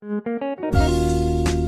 Música